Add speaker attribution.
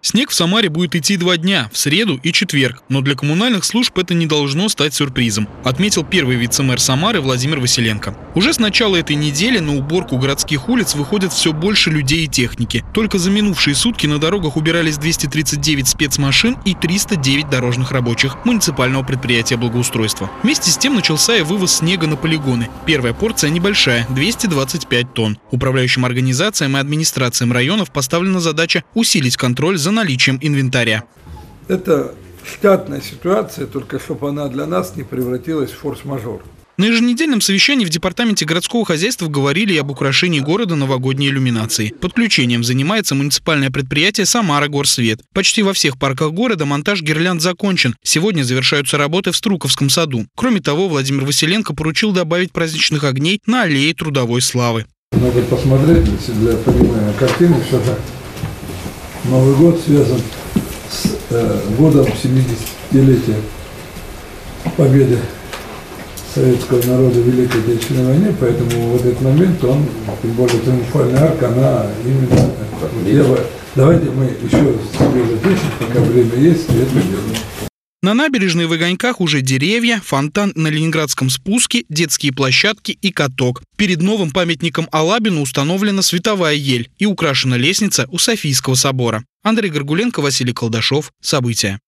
Speaker 1: Снег в Самаре будет идти два дня, в среду и четверг, но для коммунальных служб это не должно стать сюрпризом, отметил первый вице-мэр Самары Владимир Василенко. Уже с начала этой недели на уборку городских улиц выходит все больше людей и техники. Только за минувшие сутки на дорогах убирались 239 спецмашин и 309 дорожных рабочих муниципального предприятия благоустройства. Вместе с тем начался и вывоз снега на полигоны. Первая порция небольшая – 225 тонн. Управляющим организациям и администрациям районов поставлена задача усилить контроль за за наличием инвентаря.
Speaker 2: Это штатная ситуация, только чтобы она для нас не превратилась в форс-мажор.
Speaker 1: На еженедельном совещании в Департаменте городского хозяйства говорили и об украшении города новогодней иллюминацией. Подключением занимается муниципальное предприятие «Самара Горсвет». Почти во всех парках города монтаж гирлянд закончен. Сегодня завершаются работы в Струковском саду. Кроме того, Владимир Василенко поручил добавить праздничных огней на аллее трудовой славы.
Speaker 2: Надо посмотреть для понимания картины, что так Новый год связан с э, годом 70-летия победы советского народа в Великой Отечественной войне, поэтому вот этот момент, он, тем более триумфальная арка, она именно... Я, давайте мы еще себе запишем, пока время есть, и это делаем.
Speaker 1: На набережной в Огоньках уже деревья, фонтан на Ленинградском спуске, детские площадки и каток. Перед новым памятником Алабину установлена световая ель и украшена лестница у Софийского собора. Андрей Горгуленко, Василий Колдашов. События.